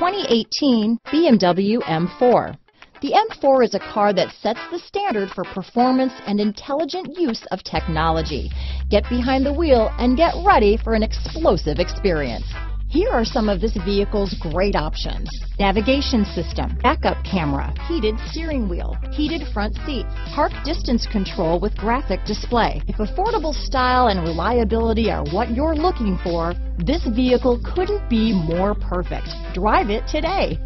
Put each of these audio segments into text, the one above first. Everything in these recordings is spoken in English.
2018 BMW M4. The M4 is a car that sets the standard for performance and intelligent use of technology. Get behind the wheel and get ready for an explosive experience. Here are some of this vehicle's great options. Navigation system, backup camera, heated steering wheel, heated front seats, park distance control with graphic display. If affordable style and reliability are what you're looking for, this vehicle couldn't be more perfect. Drive it today.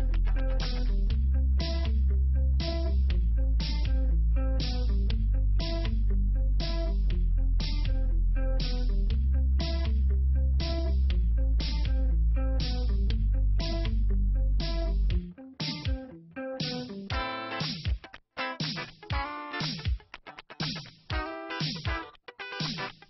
Thank you.